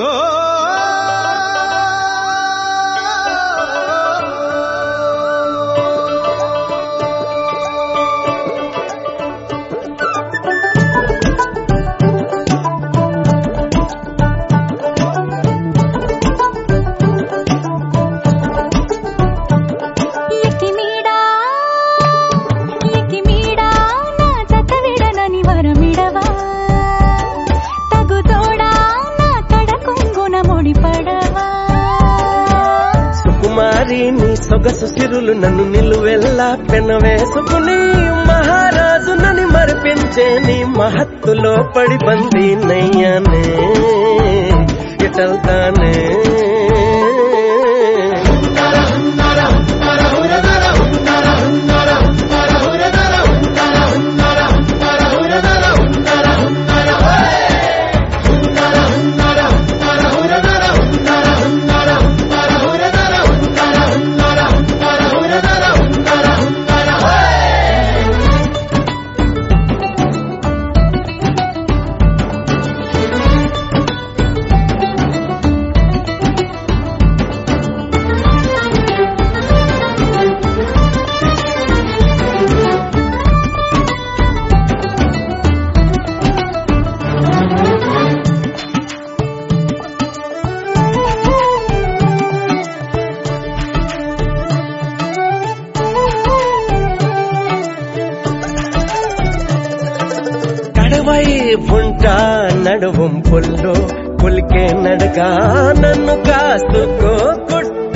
Oh. లోని పడవా? సుకుమారి నీ సొగసు సిరులు నన్ను నిలువెల్లా పెనవేసుకుని మహారాజు నని మరిపించే నీ మహత్తులో పడి బందీ నయ్యానే. ఎటల్తాను కడవై ఉంట నడువం పుల్లో పులికే నడగా నన్ను కాసుకో గుట్టుగా